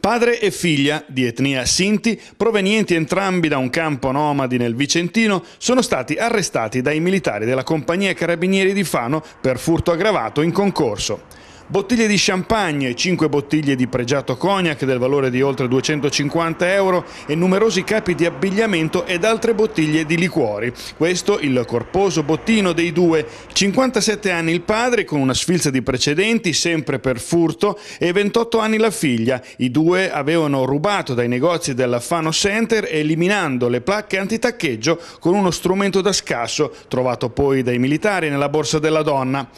Padre e figlia, di etnia Sinti, provenienti entrambi da un campo nomadi nel Vicentino, sono stati arrestati dai militari della Compagnia Carabinieri di Fano per furto aggravato in concorso. Bottiglie di champagne, 5 bottiglie di pregiato cognac del valore di oltre 250 euro e numerosi capi di abbigliamento ed altre bottiglie di liquori. Questo il corposo bottino dei due. 57 anni il padre con una sfilza di precedenti, sempre per furto, e 28 anni la figlia. I due avevano rubato dai negozi del Fano Center eliminando le placche antitaccheggio con uno strumento da scasso trovato poi dai militari nella borsa della donna.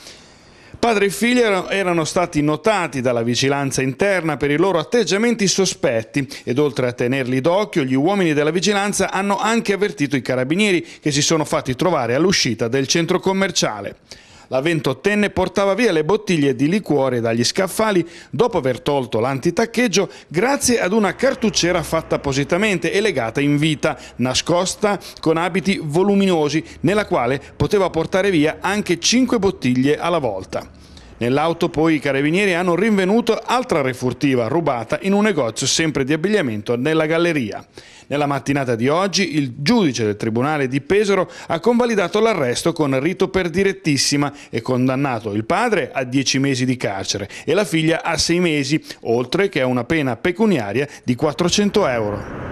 Padre e figlio erano stati notati dalla vigilanza interna per i loro atteggiamenti sospetti ed oltre a tenerli d'occhio gli uomini della vigilanza hanno anche avvertito i carabinieri che si sono fatti trovare all'uscita del centro commerciale. La ventottenne portava via le bottiglie di liquore dagli scaffali dopo aver tolto l'antitaccheggio grazie ad una cartucciera fatta appositamente e legata in vita, nascosta con abiti voluminosi, nella quale poteva portare via anche 5 bottiglie alla volta. Nell'auto poi i carabinieri hanno rinvenuto altra refurtiva rubata in un negozio sempre di abbigliamento nella galleria. Nella mattinata di oggi il giudice del Tribunale di Pesaro ha convalidato l'arresto con rito per direttissima e condannato il padre a 10 mesi di carcere e la figlia a 6 mesi, oltre che a una pena pecuniaria di 400 euro.